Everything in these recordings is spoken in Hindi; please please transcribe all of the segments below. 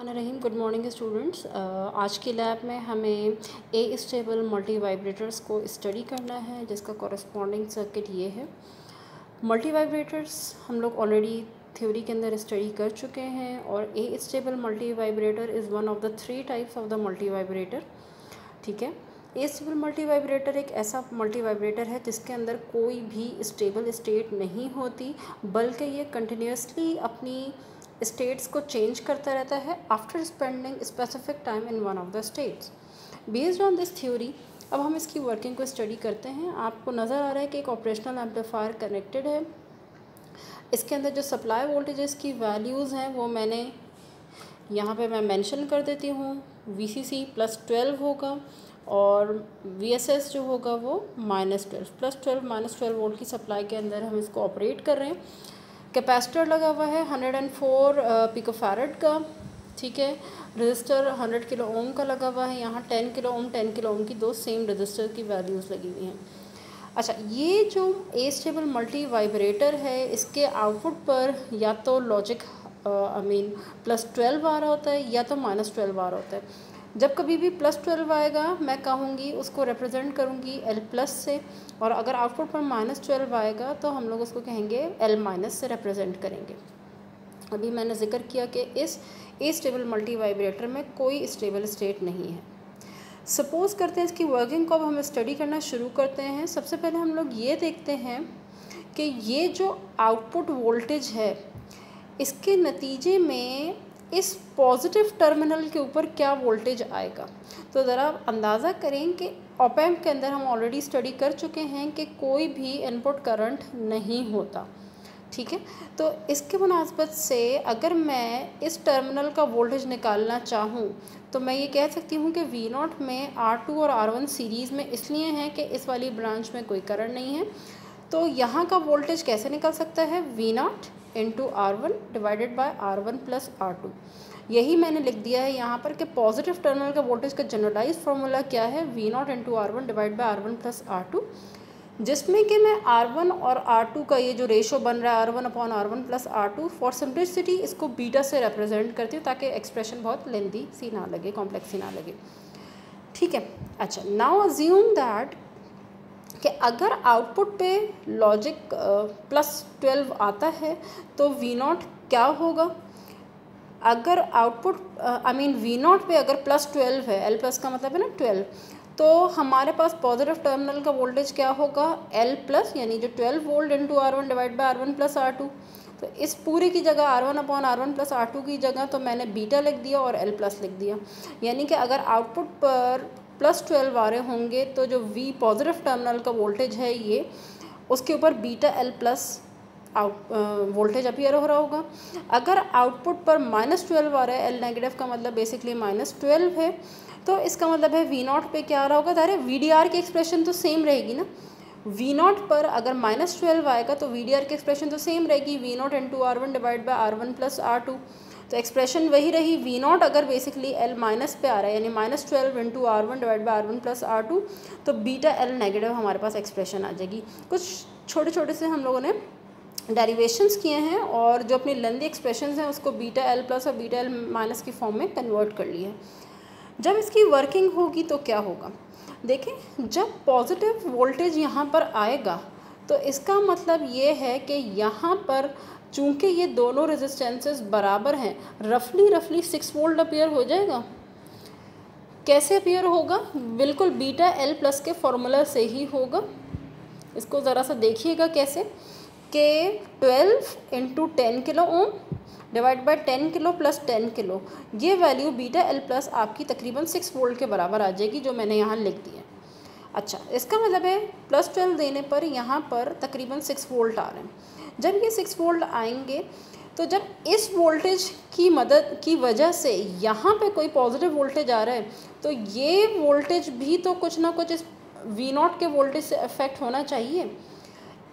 रहीम गुड मॉर्निंग स्टूडेंट्स आज की लैब में हमें ए स्टेबल मल्टी वाइब्रेटर्स को स्टडी करना है, जिसका कॉरस्पॉन्डिंग सर्किट ये है। मल्टी वाइब्रेटर्स हम लोग ऑलरेडी थ्योरी के अंदर स्टडी कर चुके हैं और astable multivibrator is one of the three types of the multivibrator ठीक है? ए स्टेबल मल्टी वाइब्रेटर एक ऐसा मल्टी वाइब्रेटर है जिसके अंदर कोई भी स्टेबल स्टेट नहीं होती, बल्कि ये कंटिन्यूसली अपनी स्टेट्स को चेंज करता रहता है after spending specific time in one of the states based on this theory अब हम इसकी वर्किंग को स्टडी करते हैं। आपको नज़र आ रहा है कि एक ऑपरेशनल एम्पलीफायर कनेक्टेड है। इसके अंदर जो सप्लाई वोल्टेजेस की वैल्यूज़ हैं, वो मैंने यहाँ पे मैं मेंशन कर देती हूँ। V C C plus twelve होगा और वी एस एस जो होगा वो minus twelve plus twelve minus twelve volt की सप्लाई के अंदर हम इसको ऑपरेट कर रहे हैं। कैपेसिटर लगा हुआ है हंड्रेड एंड फोर पिकोफेरेड का, ठीक है। रजिस्टर हंड्रेड किलो ओम का लगा हुआ है, यहाँ ten kilo ohm ten kilo ohm की दो सेम रजिस्टर की वैल्यूज़ लगी हुई हैं। अच्छा ये जो ए स्टेबल मल्टी वाइब्रेटर है, इसके आउटपुट पर या तो logic I mean plus twelve आ रहा होता है या तो माइनस ट्वेल्व आ रहा होता है। जब कभी भी प्लस ट्वेल्व आएगा, मैं कहूँगी, उसको रिप्रेजेंट करूँगी एल प्लस से। और अगर आउटपुट पर माइनस ट्वेल्व आएगा तो हम लोग उसको कहेंगे एल माइनस से रिप्रेजेंट करेंगे। अभी मैंने ज़िक्र किया कि इस ए स्टेबल मल्टी वाइब्रेटर में कोई स्टेबल स्टेट नहीं है। सपोज़ करते हैं इसकी वर्किंग को अब हम स्टडी करना शुरू करते हैं। सबसे पहले हम लोग ये देखते हैं कि ये जो आउटपुट वोल्टेज है, इसके नतीजे में इस पॉजिटिव टर्मिनल के ऊपर क्या वोल्टेज आएगा? तो ज़रा अंदाज़ा करें कि ओपैम्प के अंदर हम ऑलरेडी स्टडी कर चुके हैं कि कोई भी इनपुट करंट नहीं होता। ठीक है? तो इसके मुनासबत से अगर मैं इस टर्मिनल का वोल्टेज निकालना चाहूँ तो मैं ये कह सकती हूँ कि वी नॉट में आर टू और आर वन सीरीज़ में इसलिए हैं कि इस वाली ब्रांच में कोई करंट नहीं है। तो यहाँ का वोल्टेज कैसे निकल सकता है? V naught into R one divided by R one plus R two यही मैंने लिख दिया है यहाँ पर कि पॉजिटिव टर्मिनल का वोल्टेज का जनरलाइज फार्मूला क्या है? V naught into R one divide by R one plus R two जिसमें कि मैं आर वन और आर टू का ये जो रेशो बन रहा है R one upon R one plus R two for simplicity इसको बीटा से रिप्रेजेंट करती हूँ ताकि एक्सप्रेशन बहुत लेंदी सी ना लगे कॉम्प्लेक्स सी ना लगे। ठीक है अच्छा नाउ अज्यूम दैट कि अगर आउटपुट पे लॉजिक प्लस ट्वेल्व आता है तो वी नॉट क्या होगा? अगर output I mean V naught पे अगर प्लस ट्वेल्व है एल प्लस का मतलब है ना ट्वेल्व तो हमारे पास पॉजिटिव टर्मिनल का वोल्टेज क्या होगा? एल प्लस, यानी जो twelve volt into R one divide by R one plus R two तो इस पूरे की जगह R one upon R one plus R two की जगह तो मैंने बीटा लिख दिया और एल प्लस लिख दिया। यानी कि अगर आउटपुट पर प्लस ट्वेल्व आ रहे होंगे तो जो वी पॉजिटिव टर्मिनल का वोल्टेज है ये, उसके ऊपर beta L plus out voltage appear हो रहा होगा। अगर आउटपुट पर माइनस ट्वेल्व आ रहा है एल नेगेटिव का मतलब बेसिकली माइनस ट्वेल्व है तो इसका मतलब है वी नॉट पे क्या आ रहा होगा? अरे वी डी आर की एक्सप्रेशन तो सेम रहेगी ना। वी नॉट पर अगर माइनस ट्वेल्व आएगा तो वी डी आर की एक्सप्रेशन तो सेम रहेगी। V naught into R one divide by R one plus R two तो एक्सप्रेशन वही रही वी नॉट अगर बेसिकली एल माइनस पे आ रहा है, यानी minus twelve into R one divide by R one plus R two तो बीटा एल नेगेटिव हमारे पास एक्सप्रेशन आ जाएगी। कुछ छोटे छोटे से हम लोगों ने डेरिवेशंस किए हैं और जो अपनी लेंदी एक्सप्रेशन हैं, उसको बीटा एल प्लस और बीटा एल माइनस की फॉर्म में कन्वर्ट कर लिया जब इसकी वर्किंग होगी तो क्या होगा? देखें, जब पॉजिटिव वोल्टेज यहाँ पर आएगा तो इसका मतलब ये है कि यहाँ पर चूँकि ये दोनों रेजिस्टेंसेस बराबर हैं रफली रफली सिक्स वोल्ट अपियर हो जाएगा। कैसे अपियर होगा? बिल्कुल बीटा एल प्लस के फॉर्मूला से ही होगा। इसको ज़रा सा देखिएगा कैसे। कि twelve into ten kilo ohm divide by ten kilo plus ten kilo. ये वैल्यू बीटा एल प्लस आपकी तकरीबन सिक्स वोल्ट के बराबर आ जाएगी, जो मैंने यहाँ लिख दिया अच्छा इसका मतलब है प्लस ट्वेल्व देने पर यहाँ पर तकरीबन सिक्स वोल्ट आ रहे हैं। जब ये सिक्स वोल्ट आएँगे तो जब इस वोल्टेज की मदद, की वजह से यहाँ पे कोई पॉजिटिव वोल्टेज आ रहा है तो ये वोल्टेज भी तो कुछ ना कुछ इस वी नॉट के वोल्टेज से अफेक्ट होना चाहिए।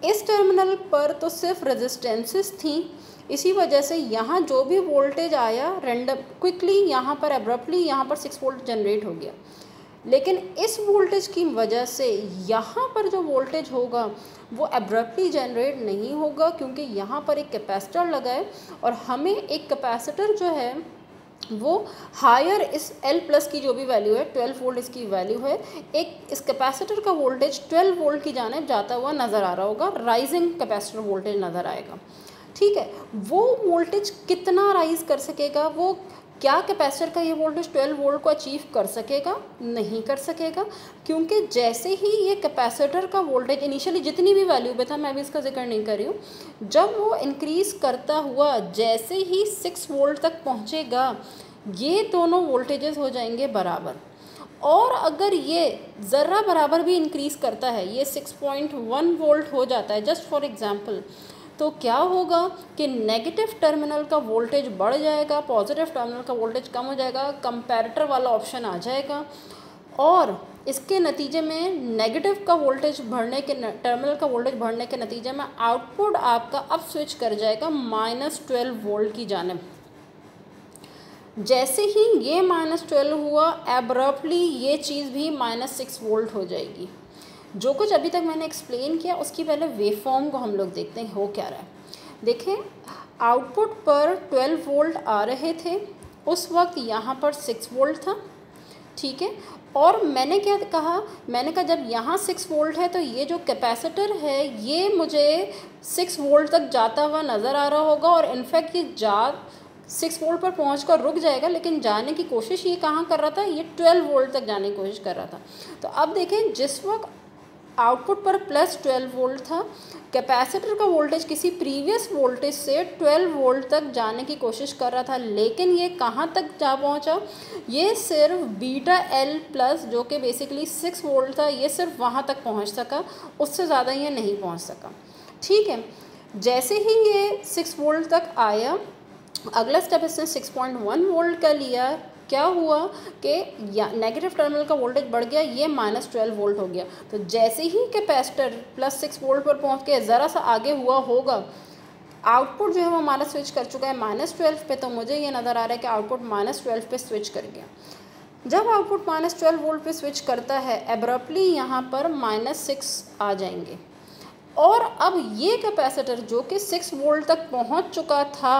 इस टर्मिनल पर तो सिर्फ़ रेजिस्टेंसेस थी। इसी वजह से यहाँ जो भी वोल्टेज आया रेंडम क्विकली यहाँ पर एब्रप्टली यहाँ पर सिक्स वोल्ट जनरेट हो गया। लेकिन इस वोल्टेज की वजह से यहाँ पर जो वोल्टेज होगा, वो एब्रप्टली जनरेट नहीं होगा क्योंकि यहाँ पर एक कैपेसिटर लगा है और हमें एक कैपेसिटर जो है, वो हायर इस एल प्लस की जो भी वैल्यू है ट्वेल्व वोल्ट इसकी वैल्यू है, एक इस कैपेसिटर का वोल्टेज ट्वेल्व वोल्ट की जानब जाता हुआ नज़र आ रहा होगा राइजिंग कैपेसिटर वोल्टेज नज़र आएगा। ठीक है, वो वोल्टेज कितना राइज कर सकेगा, वो क्या कैपेसिटर का ये वोल्टेज 12 वोल्ट को अचीव कर सकेगा? नहीं कर सकेगा, क्योंकि जैसे ही ये कैपेसिटर का वोल्टेज इनिशियली जितनी भी वैल्यू पे था, मैं भी इसका ज़िक्र नहीं कर रही हूँ। जब वो इंक्रीज़ करता हुआ जैसे ही सिक्स वोल्ट तक पहुँचेगा, ये दोनों वोल्टेजेस हो जाएँगे बराबर। और अगर ये ज़रा बराबर भी इंक्रीज़ करता है, ये 6.1 वोल्ट हो जाता है जस्ट फॉर एग्ज़ाम्पल तो क्या होगा कि नेगेटिव टर्मिनल का वोल्टेज बढ़ जाएगा पॉजिटिव टर्मिनल का वोल्टेज कम हो जाएगा कंपैरेटर वाला ऑप्शन आ जाएगा और इसके नतीजे में नेगेटिव का वोल्टेज बढ़ने के टर्मिनल का वोल्टेज बढ़ने के नतीजे में आउटपुट आपका अब स्विच कर जाएगा माइनस ट्वेल्व वोल्ट की जानब जैसे ही ये माइनस ट्वेल्व हुआ एब्रप्टली ये चीज़ भी माइनस सिक्स वोल्ट हो जाएगी। जो कुछ अभी तक मैंने एक्सप्लेन किया, उसकी पहले वेव फॉर्म को हम लोग देखते हैं, हो क्या रहा है। देखें आउटपुट पर 12 वोल्ट आ रहे थे, उस वक्त यहाँ पर 6 वोल्ट था, ठीक है? और मैंने क्या कहा, मैंने कहा जब यहाँ 6 वोल्ट है तो ये जो कैपेसिटर है, ये मुझे 6 वोल्ट तक जाता हुआ नज़र आ रहा होगा और इनफैक्ट ये जा सिक्स वोल्ट पर पहुँच कर रुक जाएगा, लेकिन जाने की कोशिश ये कहाँ कर रहा था, ये ट्वेल्व वोल्ट तक जाने की कोशिश कर रहा था। तो अब देखें, जिस वक्त आउटपुट पर प्लस ट्वेल्व वोल्ट था। कैपेसिटर का वोल्टेज किसी प्रीवियस वोल्टेज से ट्वेल्व वोल्ट तक जाने की कोशिश कर रहा था, लेकिन ये कहाँ तक जा पहुँचा? ये सिर्फ़ बीटा एल प्लस, जो कि बेसिकली सिक्स वोल्ट था, ये सिर्फ़ वहाँ तक पहुँच सका, उससे ज़्यादा ये नहीं पहुँच सका। ठीक है, जैसे ही ये सिक्स वोल्ट तक आया, अगला स्टेप इसने सिक्स पॉइंट वन वोल्ट का लिया क्या हुआ कि नेगेटिव टर्मिनल का वोल्टेज बढ़ गया, ये माइनस ट्वेल्व वोल्ट हो गया। तो जैसे ही कैपेसिटर प्लस सिक्स वोल्ट पर पहुँच के ज़रा सा आगे हुआ होगा आउटपुट जो है वो हमारा स्विच कर चुका है माइनस ट्वेल्व पे तो मुझे ये नज़र आ रहा है कि आउटपुट माइनस ट्वेल्व पे स्विच कर गया। जब आउटपुट माइनस ट्वेल्व वोल्ट पे स्विच करता है एब्रप्टली यहाँ पर माइनस सिक्स आ जाएँगे। और अब ये कैपेसिटर जो कि सिक्स वोल्ट तक पहुँच चुका था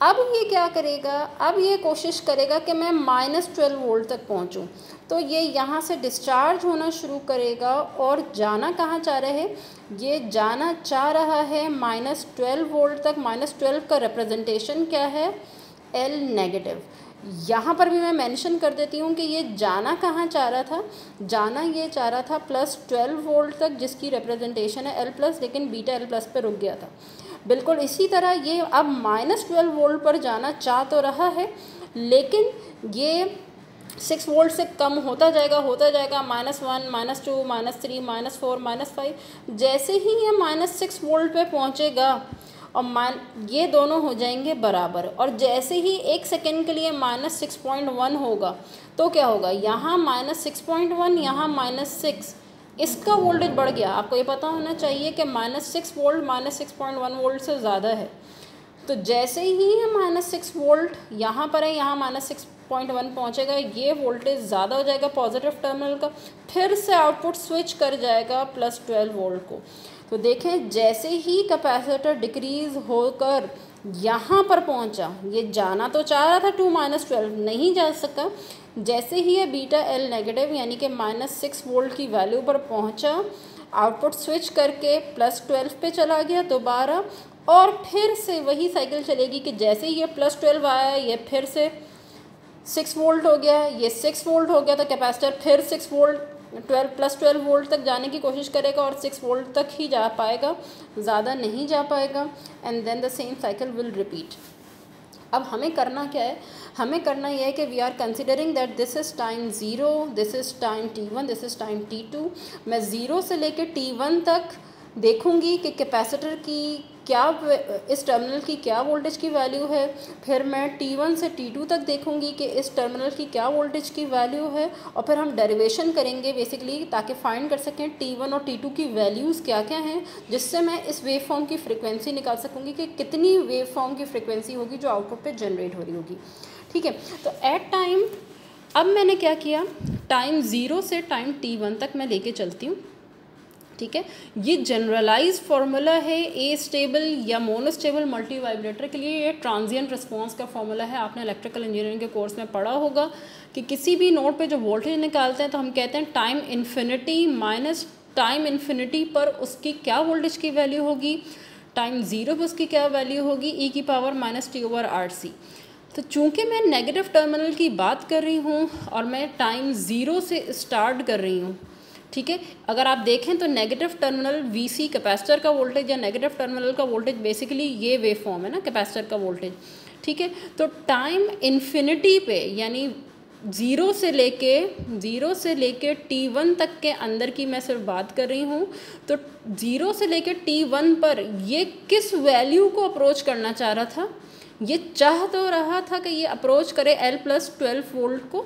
अब ये क्या करेगा? अब ये कोशिश करेगा कि मैं माइनस ट्वेल्व वोल्ट तक पहुँचूँ। तो ये यहाँ से डिस्चार्ज होना शुरू करेगा और जाना कहाँ चाह रहे हैं? ये जाना चाह रहा है माइनस ट्वेल्व वोल्ट तक। माइनस ट्वेल्व का रिप्रेजेंटेशन क्या है? एल नेगेटिव यहाँ पर भी मैं मेंशन कर देती हूँ कि ये जाना कहाँ चाह रहा था? जाना ये चाह रहा था प्लस ट्वेल्व वोल्ट तक, जिसकी रिप्रेजेंटेशन है एल प्लस लेकिन बीटा एल प्लस पर रुक गया था। बिल्कुल इसी तरह ये अब माइनस ट्वेल्व वोल्ट पर जाना चाह तो रहा है, लेकिन ये सिक्स वोल्ट से कम होता जाएगा होता जाएगा minus one minus two minus three minus four minus five जैसे ही ये माइनस सिक्स वोल्ट पे पहुंचेगा, और मान, ये दोनों हो जाएँगे बराबर, और जैसे ही एक सेकेंड के लिए माइनस सिक्स पॉइंट वन होगा तो क्या होगा? यहाँ माइनस सिक्स पॉइंट वन यहाँ माइनस सिक्स इसका वोल्टेज बढ़ गया। आपको ये पता होना चाहिए कि minus six volt minus six point one volt से ज़्यादा है। तो जैसे ही ये माइनस सिक्स वोल्ट यहाँ पर है, यहाँ माइनस सिक्स पॉइंट वन पहुँचेगा, ये वोल्टेज ज़्यादा हो जाएगा पॉजिटिव टर्मिनल का, फिर से आउटपुट स्विच कर जाएगा प्लस ट्वेल्व वोल्ट को। तो देखें, जैसे ही कैपेसिटर डिक्रीज़ होकर यहाँ पर पहुँचा। ये जाना तो चाह रहा था टू माइनस ट्वेल्व नहीं जा सका। जैसे ही ये बीटा एल नेगेटिव यानी कि माइनस सिक्स वोल्ट की वैल्यू पर पहुँचा आउटपुट स्विच करके प्लस ट्वेल्व पे चला गया दोबारा, और फिर से वही साइकिल चलेगी कि जैसे ही ये प्लस ट्वेल्व आया, ये फिर से सिक्स वोल्ट हो गया। ये सिक्स वोल्ट हो गया तो कैपेसिटर फिर six volt twelve plus twelve volt तक जाने की कोशिश करेगा और सिक्स वोल्ट तक ही जा पाएगा, ज़्यादा नहीं जा पाएगा and then the same cycle will repeat अब हमें करना क्या है? हमें करना यह है कि we are considering that this is time zero this is time T one this is time T two मैं ज़ीरो से लेकर टी वन तक देखूँगी कि कैपेसिटर की क्या इस टर्मिनल की क्या वोल्टेज की वैल्यू है? फिर मैं टी वन से टी टू तक देखूँगी कि इस टर्मिनल की क्या वोल्टेज की वैल्यू है और फिर हम डेरिवेशन करेंगे बेसिकली ताकि फाइंड कर सकें टी वन और टी टू की वैल्यूज़ क्या क्या हैं, जिससे मैं इस वेव फॉर्म की फ्रिक्वेंसी निकाल सकूँगी कि कितनी वेव फॉर्म की फ्रिक्वेंसी होगी जो आउटपुट पर जनरेट हो रही होगी। ठीक है तो एट टाइम अब मैंने क्या किया? टाइम ज़ीरो से टाइम टी वन तक मैं लेके चलती हूँ। ठीक है? ये जनरलाइज फार्मूला है ए स्टेबल या मोनोस्टेबल मल्टी वाइब्रेटर के लिए ये ट्रांजिएंट रिस्पॉन्स का फार्मूला है। आपने इलेक्ट्रिकल इंजीनियरिंग के कोर्स में पढ़ा होगा कि किसी भी नोड पे जो वोल्टेज निकालते हैं तो हम कहते हैं time infinity minus time infinity पर उसकी क्या वोल्टेज की वैल्यू होगी? टाइम ज़ीरो पर उसकी क्या वैल्यू होगी? ई e की power minus T over R C तो चूँकि मैं नेगेटिव टर्मिनल की बात कर रही हूँ और मैं टाइम ज़ीरो से स्टार्ट कर रही हूँ ठीक है? अगर आप देखें तो नेगेटिव टर्मिनल वीसी कैपेसिटर का वोल्टेज या नेगेटिव टर्मिनल का वोल्टेज बेसिकली ये वेव फॉर्म है ना कैपेसिटर का वोल्टेज ठीक है? तो टाइम इन्फिनिटी पे, यानी ज़ीरो से लेके ज़ीरो से लेके टी वन तक के अंदर की मैं सिर्फ़ बात कर रही हूँ तो ज़ीरो से लेके टी वन पर ये किस वैल्यू को अप्रोच करना चाह रहा था? ये चाह तो रहा था कि ये अप्रोच करे एल प्लस ट्वेल्व वोल्ट को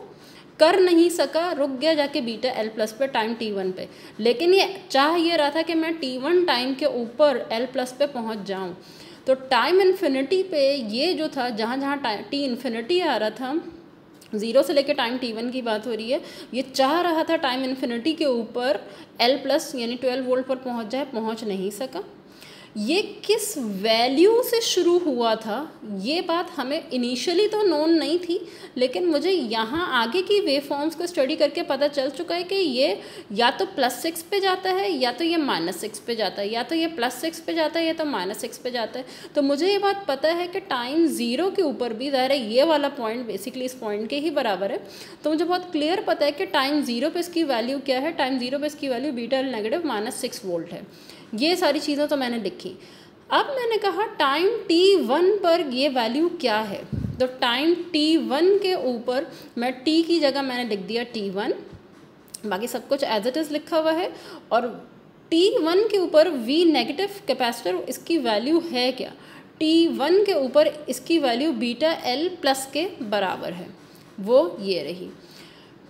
कर नहीं सका, रुक गया जाके बीटा एल प्लस पे टाइम टी वन पे। लेकिन ये चाह ये रहा था कि मैं टी वन टाइम के ऊपर एल प्लस पे पहुँच जाऊँ। तो टाइम इन्फिनिटी पे ये जो था, जहाँ जहाँ टी इन्फिनिटी आ रहा था ज़ीरो से लेकर टाइम टी वन की बात हो रही है, ये चाह रहा था टाइम इन्फिनिटी के ऊपर एल प्लस यानी ट्वेल्व वोल्ट पर पहुँच जाए, पहुँच नहीं सका। ये किस वैल्यू से शुरू हुआ था? ये बात हमें इनिशियली तो नोन नहीं थी, लेकिन मुझे यहाँ आगे की वे फॉर्म्स को स्टडी करके पता चल चुका है कि ये या तो प्लस सिक्स पे जाता है, या तो ये माइनस सिक्स पे जाता है, या तो ये प्लस सिक्स पे जाता है, या तो माइनस सिक्स पे जाता है। तो मुझे ये बात पता है कि टाइम ज़ीरो के ऊपर भी, ज़ाहिर है ये वाला पॉइंट बेसिकली इस पॉइंट के ही बराबर है। तो मुझे बहुत क्लियर पता है कि टाइम ज़ीरो पर इसकी वैल्यू क्या है? टाइम ज़ीरो पर इसकी value beta negative minus six volt है। ये सारी चीज़ें तो मैंने लिखी। अब मैंने कहा टाइम टी वन पर ये वैल्यू क्या है? तो टाइम टी वन के ऊपर मैं टी की जगह मैंने लिख दिया टी वन बाकी सब कुछ एज इट इज़ लिखा हुआ है। और टी वन के ऊपर वी नेगेटिव कैपेसिटर इसकी वैल्यू है क्या? टी वन के ऊपर इसकी वैल्यू बीटा एल प्लस के बराबर है। वो ये रही।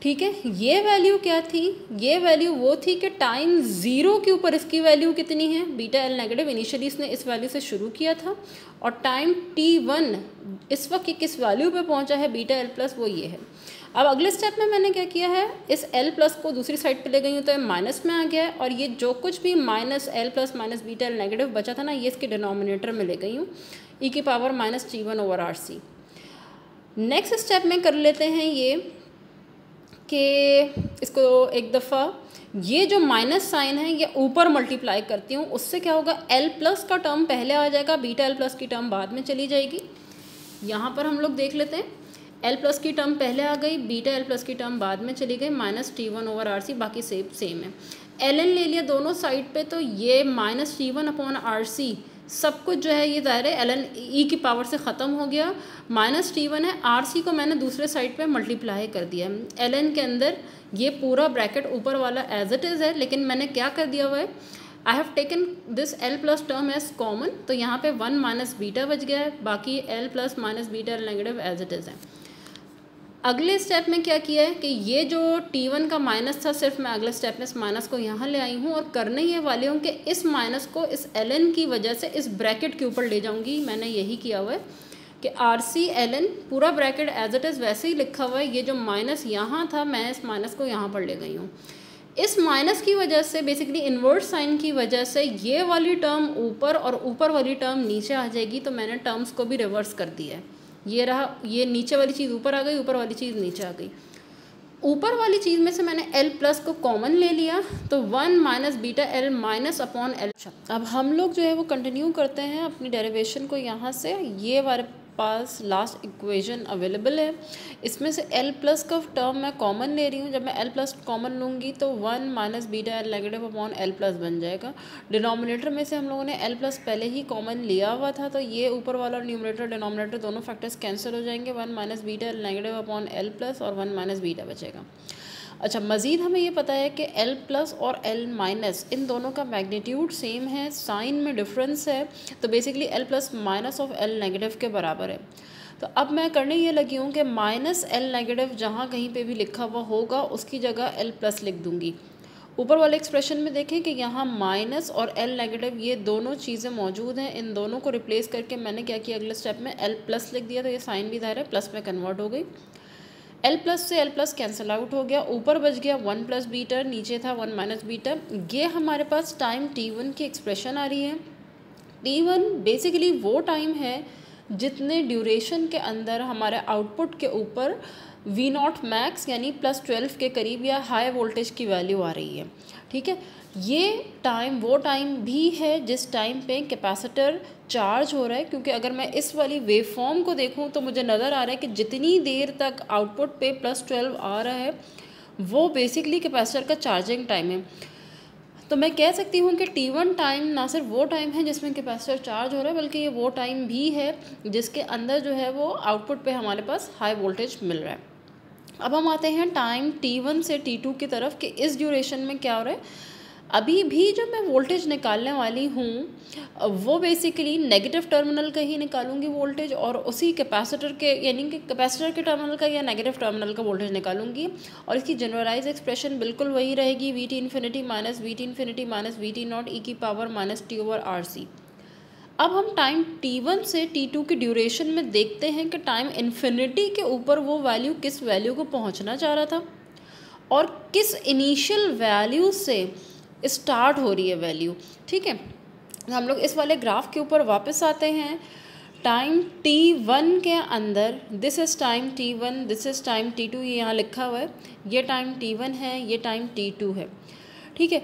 ठीक है, ये वैल्यू क्या थी? ये वैल्यू वो थी कि टाइम ज़ीरो के ऊपर इसकी वैल्यू कितनी है? बीटा एल नेगेटिव इनिशियली इसने इस वैल्यू से शुरू किया था और टाइम टी वन इस वक्त किस वैल्यू पे पहुँचा है? बीटा एल प्लस वो ये है। अब अगले स्टेप में मैंने क्या किया है? इस एल प्लस को दूसरी साइड पे ले गई हूँ तो माइनस में आ गया है और ये जो कुछ भी minus L plus minus beta L negative बचा था ना, ये इसके डिनोमिनेटर में ले गई हूँ। ई e की power minus T one over R C next step में कर लेते हैं ये। कि इसको एक दफ़ा, ये जो माइनस साइन है, ये ऊपर मल्टीप्लाई करती हूँ, उससे क्या होगा? एल प्लस का टर्म पहले आ जाएगा बीटा एल प्लस की टर्म बाद में चली जाएगी। यहाँ पर हम लोग देख लेते हैं एल प्लस की टर्म पहले आ गई बीटा एल प्लस की टर्म बाद में चली गई minus T one over R C बाकी सेम सेम है। एल एन ले लिया दोनों साइड पे तो ये minus T one upon R C सब कुछ जो है ये ज़ाहिर है एल एन ई की पावर से ख़त्म हो गया। माइनस टी वन है आर सी को मैंने दूसरे साइड पे मल्टीप्लाई कर दिया है। एल एन के अंदर ये पूरा ब्रैकेट ऊपर वाला एज इट इज़ है, लेकिन मैंने क्या कर दिया हुआ है? I have taken this L plus term as common तो यहाँ पे वन माइनस बीटा बच गया है, बाकी L plus minus beta negative as it is है। अगले स्टेप में क्या किया है कि ये जो टी वन का माइनस था, सिर्फ़ मैं अगले स्टेप में इस माइनस को यहाँ ले आई हूँ और करने ये वाली हूँ कि इस माइनस को इस एल एन की वजह से इस ब्रैकेट के ऊपर ले जाऊँगी। मैंने यही किया हुआ है कि आर सी एल एन पूरा ब्रैकेट एज इट इज़ वैसे ही लिखा हुआ है। ये जो माइनस यहाँ था, मैं इस माइनस को यहाँ पर ले गई हूँ। इस माइनस की वजह से बेसिकली इन्वर्स साइन की वजह से ये वाली टर्म ऊपर और ऊपर वाली टर्म नीचे आ जाएगी तो मैंने टर्म्स को भी रिवर्स कर दिया है। ये रहा, ये नीचे वाली चीज़ ऊपर आ गई, ऊपर वाली चीज़ नीचे आ गई। ऊपर वाली चीज़ में से मैंने एल प्लस को कॉमन ले लिया तो one minus beta L minus upon L अब हम लोग जो है वो कंटिन्यू करते हैं अपनी डेरिवेशन को यहाँ से, ये वाले पास लास्ट इक्वेशन अवेलेबल है। इसमें से एल प्लस का टर्म मैं कॉमन ले रही हूँ। जब मैं एल प्लस कॉमन लूँगी तो one minus beta L negative upon L plus बन जाएगा। डिनोमिनेटर में से हम लोगों ने एल प्लस पहले ही कॉमन लिया हुआ था तो ये ऊपर वाला और न्यूमिनेटर डिनोमिनेटर दोनों फैक्टर्स कैंसिल हो जाएँगे। One minus beta L negative upon L plus और वन माइनस बीटा बचेगा। अच्छा मज़ीद हमें ये पता है कि L प्लस और L माइनस इन दोनों का मैग्नीट्यूड सेम है साइन में डिफरेंस है तो basically L plus minus of L negative के बराबर है। तो अब मैं करने ये लगी हूँ कि माइनस एल नेगेटिव जहाँ कहीं पे भी लिखा हुआ होगा, उसकी जगह एल प्लस लिख दूँगी। ऊपर वाले एक्सप्रेशन में देखें कि यहाँ माइनस और एल नेगेटिव ये दोनों चीज़ें मौजूद हैं, इन दोनों को रिप्लेस करके मैंने क्या किया अगले स्टेप में? एल प्लस लिख दिया तो ये साइन भी ज़ाहिर है प्लस में कन्वर्ट हो गई। एल प्लस से एल प्लस कैंसिल आउट हो गया, ऊपर बच गया वन प्लस बीटर नीचे था वन माइनस बीटर ये हमारे पास टाइम टी वन की एक्सप्रेशन आ रही है। टी वन बेसिकली वो टाइम है जितने ड्यूरेशन के अंदर हमारे आउटपुट के ऊपर वी नॉट मैक्स यानी प्लस ट्वेल्व के करीब या हाई वोल्टेज की वैल्यू आ रही है। ठीक है? ये टाइम वो टाइम भी है जिस टाइम पे कैपेसिटर चार्ज हो रहा है, क्योंकि अगर मैं इस वाली वेव फॉर्म को देखूँ तो मुझे नज़र आ रहा है कि जितनी देर तक आउटपुट पे प्लस ट्वेल्व आ रहा है, वो बेसिकली कैपेसिटर का चार्जिंग टाइम है। तो मैं कह सकती हूँ कि टी वन टाइम ना सिर्फ़ वो टाइम है जिसमें कैपेसिटर चार्ज हो रहा है, बल्कि ये वो टाइम भी है जिसके अंदर जो है वो आउटपुट पे हमारे पास हाई वोल्टेज मिल रहा है। अब हम आते हैं टाइम टी वन से टी टू की तरफ़ कि इस ड्यूरेशन में क्या हो रहा है। अभी भी जब मैं वोल्टेज निकालने वाली हूँ, वो बेसिकली नेगेटिव टर्मिनल का ही निकालूँगी वोल्टेज और उसी कैपेसिटर के, यानी कि कैपेसिटर के टर्मिनल का या नेगेटिव टर्मिनल का वोल्टेज निकालूँगी और इसकी जनरलाइज एक्सप्रेशन बिल्कुल वही रहेगी V T infinity minus V T infinity minus V T naught e की power minus T over R C अब हम टाइम टी वन से टी टू की ड्यूरेशन में देखते हैं कि टाइम इन्फिनिटी के ऊपर वो वैल्यू किस वैल्यू को पहुँचना चाह रहा था और किस इनिशियल वैल्यू से स्टार्ट हो रही है वैल्यू ठीक है? हम लोग इस वाले ग्राफ के ऊपर वापस आते हैं। टाइम टी वन के अंदर this is time T one this is time T two ये यहाँ लिखा हुआ है। ये टाइम टी वन है, ये टाइम टी टू है। ठीक है?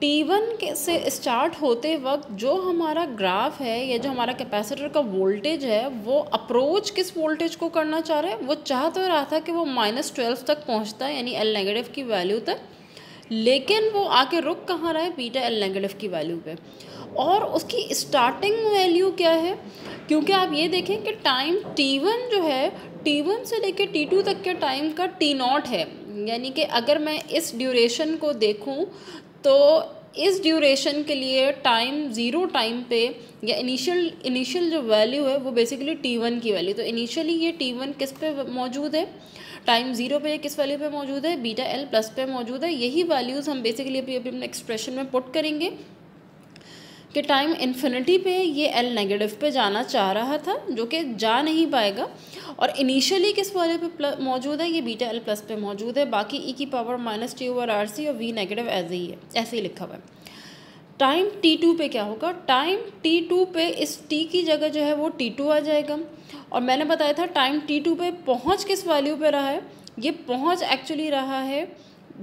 टी वन के से स्टार्ट होते वक्त जो हमारा ग्राफ है या जो हमारा कैपेसिटर का वोल्टेज है, वो अप्रोच किस वोल्टेज को करना चाह रहा है? वो चाह तो रहा था कि वो माइनस ट्वेल्व तक पहुँचता है, यानी एल नेगेटिव की वैल्यू तक। लेकिन वो आके रुक कहाँ रहा है? बीटा एल नेगेटिव की वैल्यू पे। और उसकी स्टार्टिंग वैल्यू क्या है? क्योंकि आप ये देखें कि टाइम टी वन जो है टी वन से लेकर टी टू तक के टाइम का टी है। यानी कि अगर मैं इस ड्यूरेशन को देखूँ तो इस ड्यूरेशन के लिए टाइम ज़ीरो टाइम पे या इनिशियल इनिशियल जो वैल्यू है, वो बेसिकली टी वन की वैल्यू तो इनिशियली ये टी वन किस पे मौजूद है? टाइम ज़ीरो पे किस वैल्यू पे मौजूद है? बीटा एल प्लस पे मौजूद है. यही वैल्यूज़ हम बेसिकली अभी अभी अपने एक्सप्रेशन में पुट करेंगे कि टाइम इन्फिनिटी पे ये एल नेगेटिव पे जाना चाह रहा था, जो कि जा नहीं पाएगा. और इनिशियली किस वाले पे मौजूद है? ये बीटा एल प्लस पे मौजूद है। बाकी ई e की power minus T over R C और वी नेगेटिव ऐसे ही है। ऐसे ही लिखा हुआ है। टाइम टी टू पे क्या होगा? टाइम टी टू पे इस टी की जगह जो है वो टी टू आ जाएगा। और मैंने बताया था टाइम टी टू पे पहुँच किस वैल्यू पे रहा है? ये पहुँच एक्चुअली रहा है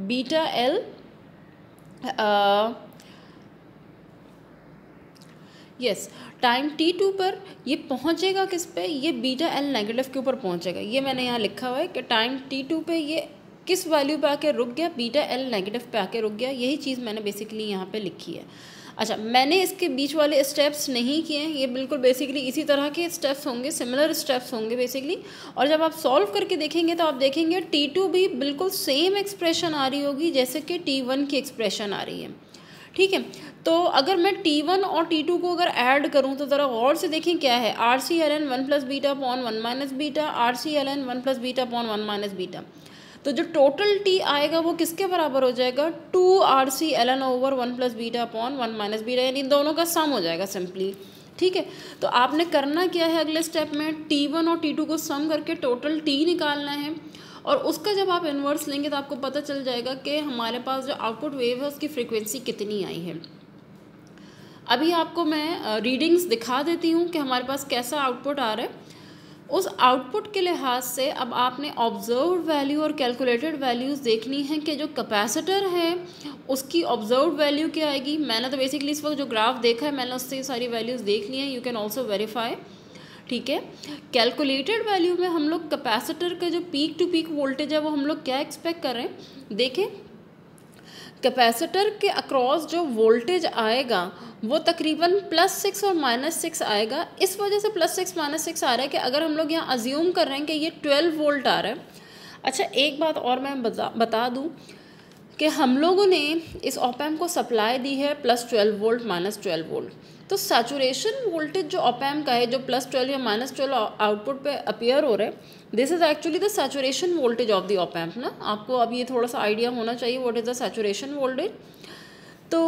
beta L yes time T two पर ये पहुंचेगा किस पे? ये बीटा एल नेगेटिव के ऊपर पहुंचेगा। ये मैंने यहाँ लिखा हुआ है कि टाइम टी टू पे ये किस वैल्यू पे आके रुक गया? बीटा एल नेगेटिव पे आके रुक गया। यही चीज़ मैंने बेसिकली यहाँ पे लिखी है। अच्छा मैंने इसके बीच वाले स्टेप्स नहीं किए हैं। ये बिल्कुल बेसिकली इसी तरह के स्टेप्स होंगे सिमिलर स्टेप्स होंगे बेसिकली और जब आप सॉल्व करके देखेंगे तो आप देखेंगे टी टू भी बिल्कुल सेम एक्सप्रेशन आ रही होगी, जैसे कि टी वन की एक्सप्रेशन आ रही है। ठीक है? तो अगर मैं टी वन और टी टू को अगर ऐड करूँ तो ज़रा गौर से देखें क्या है? R C L N one plus beta upon one minus beta R C L N one plus beta upon one minus beta तो जो टोटल टी आएगा, वो किसके बराबर हो जाएगा? Two R C L N over one plus beta upon one minus beta यानी दोनों का सम हो जाएगा सिंपली ठीक है? तो आपने करना क्या है अगले स्टेप में? टी वन और टी टू को सम करके टोटल टी निकालना है। और उसका जब आप इन्वर्स लेंगे तो आपको पता चल जाएगा कि हमारे पास जो आउटपुट वेव है, उसकी फ्रिक्वेंसी कितनी आई है। अभी आपको मैं रीडिंग्स दिखा देती हूँ कि हमारे पास कैसा आउटपुट आ रहा है। उस आउटपुट के लिहाज से अब आपने ऑब्ज़र्व वैल्यू और कैलकुलेटेड वैल्यूज़ देखनी है कि जो कैपेसिटर है, उसकी ऑब्ज़र्व वैल्यू क्या आएगी। मैंने तो बेसिकली इस वक्त जो ग्राफ देखा है, मैंने उससे सारी वैल्यूज़ देख ली हैं। यू कैन ऑल्सो वेरीफाई ठीक है? कैलकुलेटेड वैल्यू में हम लोग कैपेसिटर का जो पीक टू पीक वोल्टेज है, वो हम लोग क्या एक्सपेक्ट कर रहे हैं? देखें कैपेसिटर के अक्रॉस जो वोल्टेज आएगा, वो तकरीबन प्लस सिक्स और माइनस सिक्स आएगा। इस वजह से प्लस सिक्स माइनस सिक्स आ रहा है कि अगर हम लोग यहाँ अज्यूम कर रहे हैं कि ये ट्वेल्व वोल्ट आ रहा है। अच्छा एक बात और मैं बता बता दूँ कि हम लोगों ने इस ओपैम को सप्लाई दी है plus twelve volt minus twelve volt तो सैचुरेशन वोल्टेज जो ओपैम का है, जो प्लस ट्वेल्व या माइनस ट्वेल्व आउटपुट पे अपियर हो रहा है this is actually the saturation voltage of the opamp ना? आपको अब ये थोड़ा सा आइडिया होना चाहिए what is the saturation voltage तो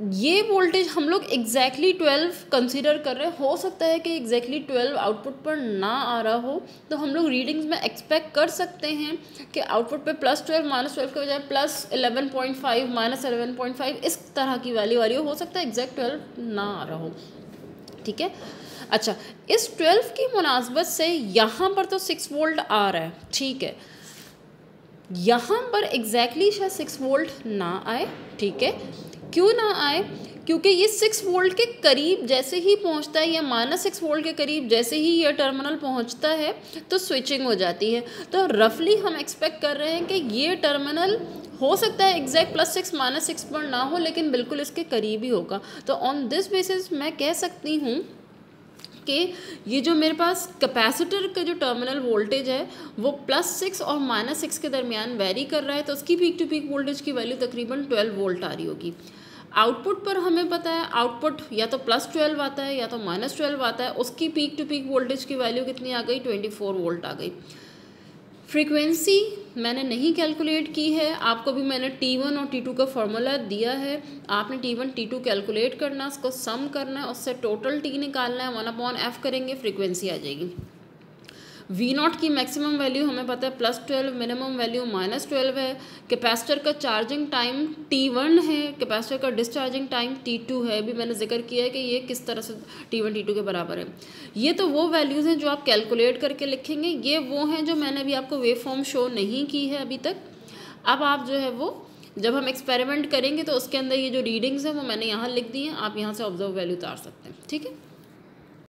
ये वोल्टेज हम लोग एग्जैक्टली ट्वेल्व कंसिडर कर रहे हैं। हो सकता है कि एग्जैक्टली ट्वेल्व आउटपुट पर ना आ रहा हो तो हम लोग रीडिंग्स में एक्सपेक्ट कर सकते हैं कि आउटपुट पे प्लस ट्वेल्व माइनस ट्वेल्व के बजाय plus eleven point five minus eleven point five इस तरह की वैल्यू आ रही हो। हो सकता है एग्जैक्ट ट्वेल्व ना आ रहा हो। ठीक है? अच्छा इस ट्वेल्व की मुनासबत से यहाँ पर तो सिक्स वोल्ट आ रहा है। ठीक है? यहाँ पर एग्जैक्टली शायद सिक्स वोल्ट ना आए। ठीक है? क्यों ना आए? क्योंकि ये सिक्स वोल्ट के करीब जैसे ही पहुँचता है या माइनस सिक्स वोल्ट के करीब जैसे ही ये टर्मिनल पहुँचता है तो स्विचिंग हो जाती है। तो रफली हम एक्सपेक्ट कर रहे हैं कि ये टर्मिनल हो सकता है exact plus six minus six पर ना हो, लेकिन बिल्कुल इसके करीब ही होगा। तो ऑन दिस बेसिस मैं कह सकती हूँ कि ये जो मेरे पास कैपेसिटर का जो टर्मिनल वोल्टेज है, वो प्लस सिक्स और माइनस सिक्स के दरमियान वेरी कर रहा है तो उसकी पीक टू पीक वोल्टेज की वैल्यू तकरीबन ट्वेल्व वोल्ट आ रही होगी। आउटपुट पर हमें पता है, आउटपुट या तो प्लस ट्वेल्व आता है या तो माइनस ट्वेल्व आता है, उसकी पीक टू पीक वोल्टेज की वैल्यू कितनी आ गई? ट्वेंटी फोर वोल्ट आ गई। फ्रीक्वेंसी मैंने नहीं कैलकुलेट की है, आपको भी मैंने टी वन और टी टू का फॉर्मूला दिया है। आपने T one T two calculate करना, उसको सम करना है, उससे टोटल टी निकालना है वन अपॉन एफ़ करेंगे, फ्रीक्वेंसी आ जाएगी। वी नॉट की मैक्सिमम वैल्यू हमें पता है plus twelve minimum value minus twelve है। कैपेसिटर का चार्जिंग टाइम टी वन है कैपेसिटर का डिस्चार्जिंग टाइम टी टू है। अभी मैंने ज़िक्र किया है कि ये किस तरह से टी वन टी टू के बराबर है। ये तो वो वैल्यूज़ हैं जो आप कैलकुलेट करके लिखेंगे। ये वो हैं जो मैंने अभी आपको वे फॉर्म शो नहीं की है अभी तक। अब आप जो है वो, जब हम एक्सपेरिमेंट करेंगे तो उसके अंदर ये जो रीडिंग्स हैं वो मैंने यहाँ लिख दी हैं। आप यहाँ से ऑब्ज़र्व वैल्यू उतार सकते हैं। ठीक है?